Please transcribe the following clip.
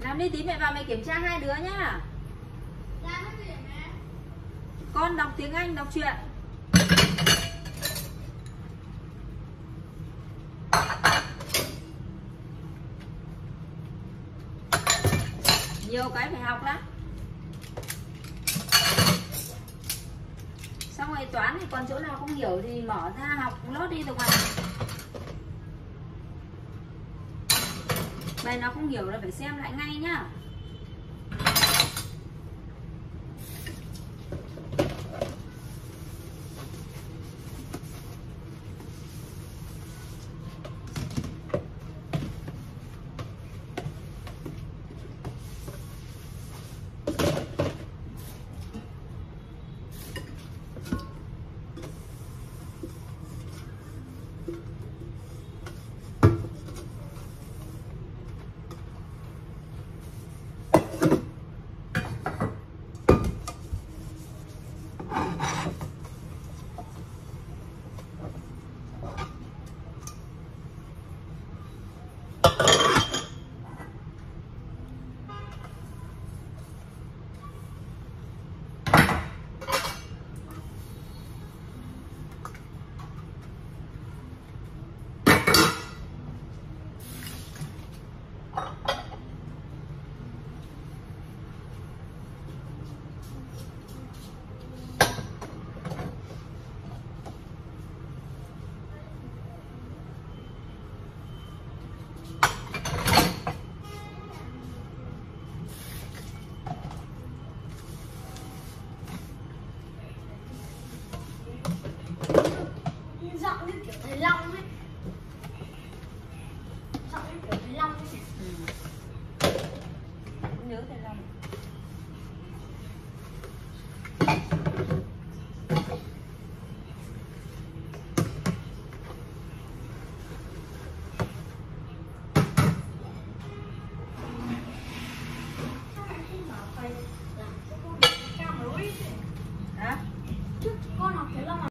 làm đi tí mẹ vào mẹ kiểm tra hai đứa nhá. Con đọc tiếng anh đọc truyện. Nhiều cái phải học lắm. Xong rồi toán thì còn chỗ nào không hiểu thì mở ra học lốt đi được mà bài nó không hiểu là phải xem lại ngay nhá. you như long ấy. Trọng ấy kiểu thầy long ấy. Ừ. nhớ thầy long.